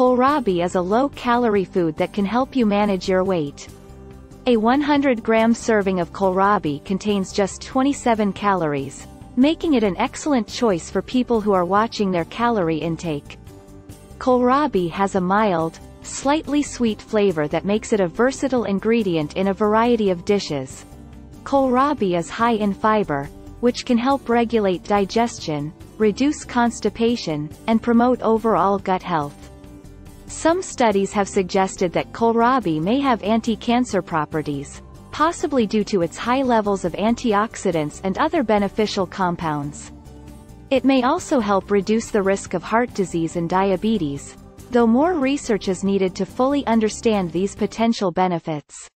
Kohlrabi is a low-calorie food that can help you manage your weight. A 100-gram serving of kohlrabi contains just 27 calories, making it an excellent choice for people who are watching their calorie intake. Kohlrabi has a mild, slightly sweet flavor that makes it a versatile ingredient in a variety of dishes. Kohlrabi is high in fiber, which can help regulate digestion, reduce constipation, and promote overall gut health. Some studies have suggested that kohlrabi may have anti-cancer properties, possibly due to its high levels of antioxidants and other beneficial compounds. It may also help reduce the risk of heart disease and diabetes, though more research is needed to fully understand these potential benefits.